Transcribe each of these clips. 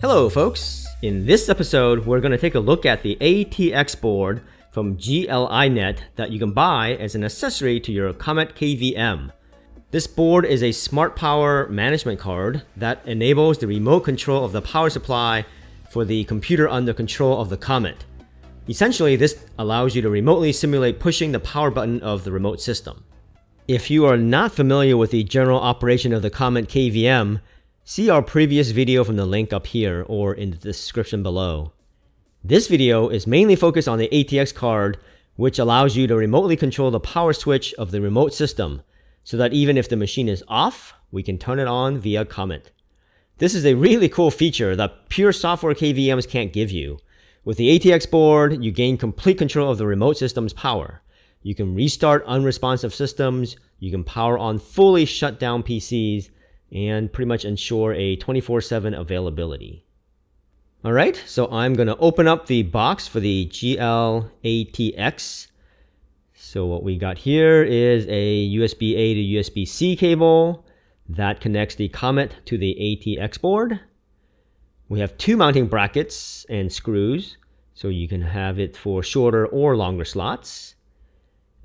Hello folks! In this episode, we're going to take a look at the ATX board from GL.iNet that you can buy as an accessory to your Comet KVM. This board is a smart power management card that enables the remote control of the power supply for the computer under control of the Comet. Essentially, this allows you to remotely simulate pushing the power button of the remote system. If you are not familiar with the general operation of the Comet KVM, see our previous video from the link up here or in the description below. This video is mainly focused on the ATX card, which allows you to remotely control the power switch of the remote system, so that even if the machine is off, we can turn it on via Comet. This is a really cool feature that pure software KVMs can't give you. With the ATX board, you gain complete control of the remote system's power. You can restart unresponsive systems, you can power on fully shut down PCs, and pretty much ensure a 24-7 availability. Alright, so I'm going to open up the box for the GL-ATX. So what we got here is a USB-A to USB-C cable that connects the Comet to the ATX board. We have two mounting brackets and screws, so you can have it for shorter or longer slots.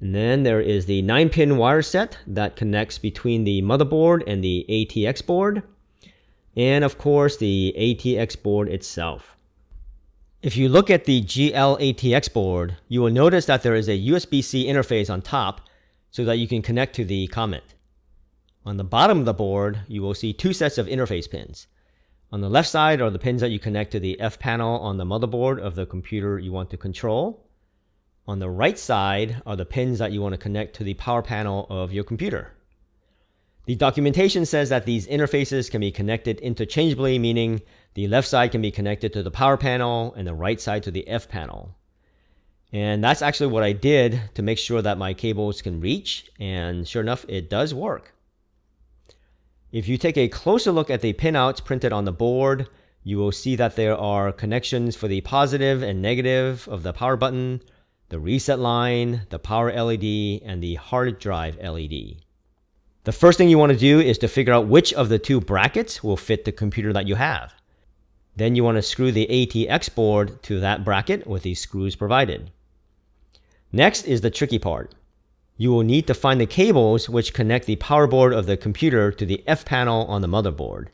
And then there is the 9-pin wire set that connects between the motherboard and the ATX board. And of course, the ATX board itself. If you look at the GL-ATX board, you will notice that there is a USB-C interface on top so that you can connect to the Comet. On the bottom of the board, you will see two sets of interface pins. On the left side are the pins that you connect to the F panel on the motherboard of the computer you want to control. On the right side are the pins that you want to connect to the power panel of your computer. The documentation says that these interfaces can be connected interchangeably, meaning the left side can be connected to the power panel and the right side to the F panel. And that's actually what I did to make sure that my cables can reach, and sure enough, it does work. If you take a closer look at the pinouts printed on the board, you will see that there are connections for the positive and negative of the power button, the reset line, the power LED, and the hard drive LED. The first thing you want to do is to figure out which of the two brackets will fit the computer that you have. Then you want to screw the ATX board to that bracket with the screws provided. Next is the tricky part. You will need to find the cables which connect the power board of the computer to the F panel on the motherboard.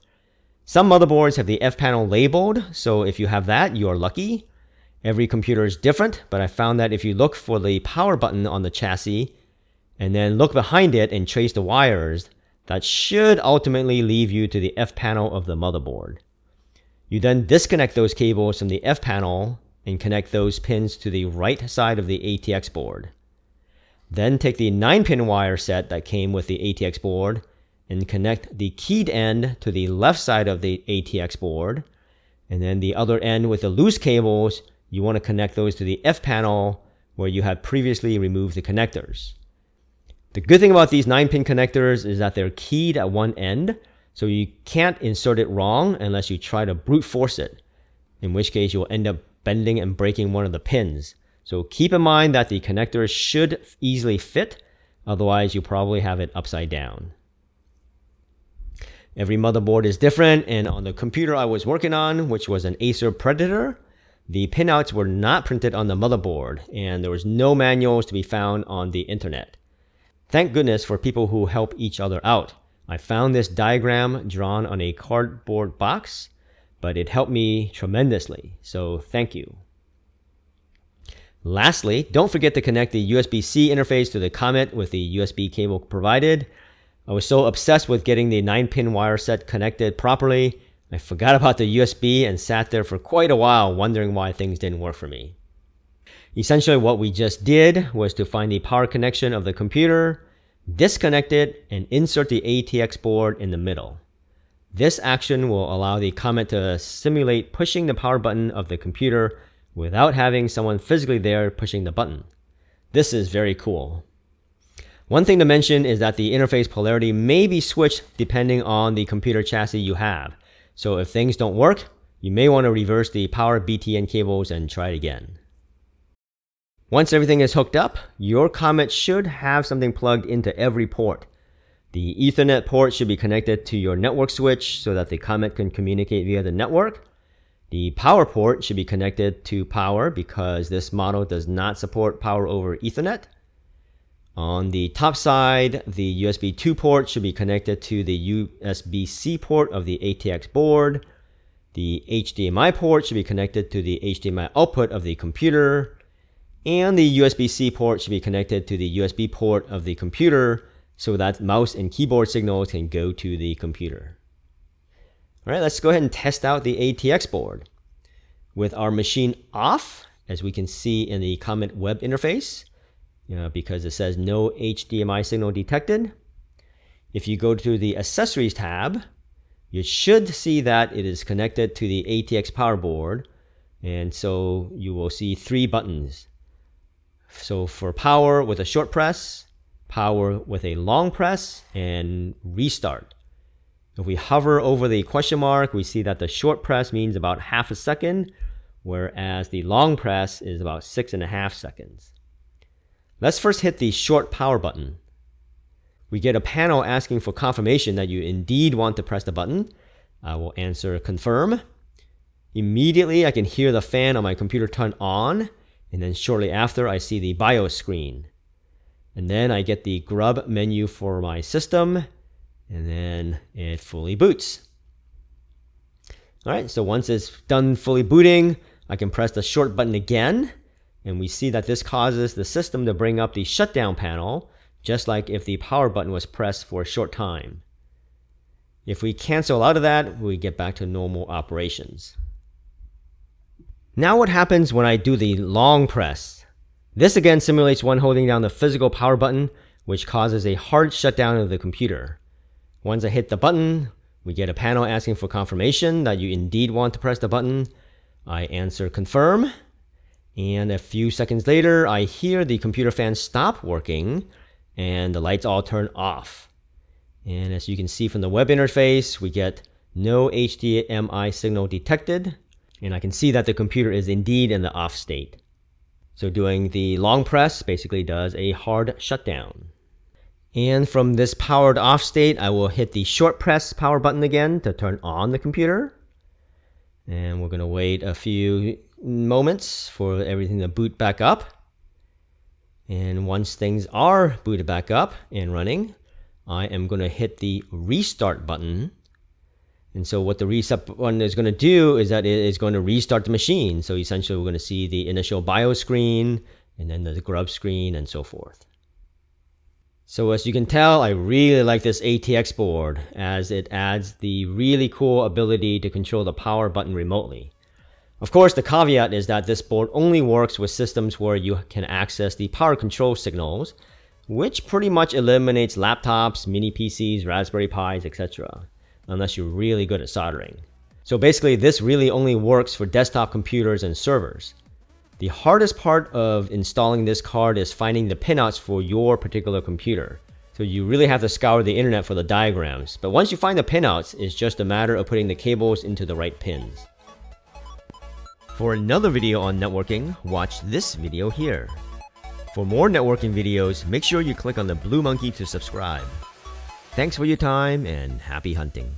Some motherboards have the F panel labeled, so if you have that, you are lucky. Every computer is different, but I found that if you look for the power button on the chassis and then look behind it and trace the wires, that should ultimately lead you to the F panel of the motherboard. You then disconnect those cables from the F panel and connect those pins to the right side of the ATX board. Then take the 9-pin wire set that came with the ATX board and connect the keyed end to the left side of the ATX board, and then the other end with the loose cables you want to connect those to the F panel where you had previously removed the connectors. The good thing about these 9-pin connectors is that they're keyed at one end, so you can't insert it wrong unless you try to brute force it, in which case you'll end up bending and breaking one of the pins. So keep in mind that the connectors should easily fit, otherwise you probably have it upside down. Every motherboard is different, and on the computer I was working on, which was an Acer Predator, the pinouts were not printed on the motherboard, and there was no manuals to be found on the internet. Thank goodness for people who help each other out. I found this diagram drawn on a cardboard box, but it helped me tremendously, so thank you. Lastly, don't forget to connect the USB-C interface to the Comet with the USB cable provided. I was so obsessed with getting the 9-pin wire set connected properly I forgot about the USB and sat there for quite a while wondering why things didn't work for me. Essentially what we just did was to find the power connection of the computer, disconnect it, and insert the ATX board in the middle. This action will allow the Comet to simulate pushing the power button of the computer without having someone physically there pushing the button. This is very cool. One thing to mention is that the interface polarity may be switched depending on the computer chassis you have. So if things don't work, you may want to reverse the power BTN cables and try it again. Once everything is hooked up, your Comet should have something plugged into every port. The Ethernet port should be connected to your network switch so that the Comet can communicate via the network. The power port should be connected to power because this model does not support power over Ethernet. On the top side, the USB 2 port should be connected to the USB-C port of the ATX board. The HDMI port should be connected to the HDMI output of the computer. And the USB-C port should be connected to the USB port of the computer so that mouse and keyboard signals can go to the computer. All right, let's go ahead and test out the ATX board. With our machine off, as we can see in the Comet web interface, because it says no HDMI signal detected. If you go to the accessories tab, you should see that it is connected to the ATX power board. And so you will see three buttons. So for power with a short press, power with a long press, and restart. If we hover over the question mark, we see that the short press means about half a second, whereas the long press is about six and a half seconds. Let's first hit the short power button. We get a panel asking for confirmation that you indeed want to press the button. I will answer confirm. Immediately, I can hear the fan on my computer turn on, and then shortly after, I see the BIOS screen. And then I get the grub menu for my system, and then it fully boots. All right, so once it's done fully booting, I can press the short button again, and we see that this causes the system to bring up the shutdown panel, just like if the power button was pressed for a short time. If we cancel out of that, we get back to normal operations. Now what happens when I do the long press? This again simulates one holding down the physical power button, which causes a hard shutdown of the computer. Once I hit the button, we get a panel asking for confirmation that you indeed want to press the button. I answer confirm, and a few seconds later, I hear the computer fan stop working and the lights all turn off. And as you can see from the web interface, we get no HDMI signal detected. And I can see that the computer is indeed in the off state. So doing the long press basically does a hard shutdown. And from this powered off state, I will hit the short press power button again to turn on the computer. And we're going to wait a few moments for everything to boot back up. And once things are booted back up and running, I am going to hit the restart button. And so what the reset button is going to do is that it is going to restart the machine. So essentially we're going to see the initial BIOS screen and then the grub screen and so forth. So as you can tell, I really like this ATX board as it adds the really cool ability to control the power button remotely. Of course, the caveat is that this board only works with systems where you can access the power control signals, which pretty much eliminates laptops, mini PCs, Raspberry Pis, etc., unless you're really good at soldering. So basically, this really only works for desktop computers and servers. The hardest part of installing this card is finding the pinouts for your particular computer. So you really have to scour the internet for the diagrams. But once you find the pinouts, it's just a matter of putting the cables into the right pins. For another video on networking, watch this video here. For more networking videos, make sure you click on the blue monkey to subscribe. Thanks for your time and happy hunting.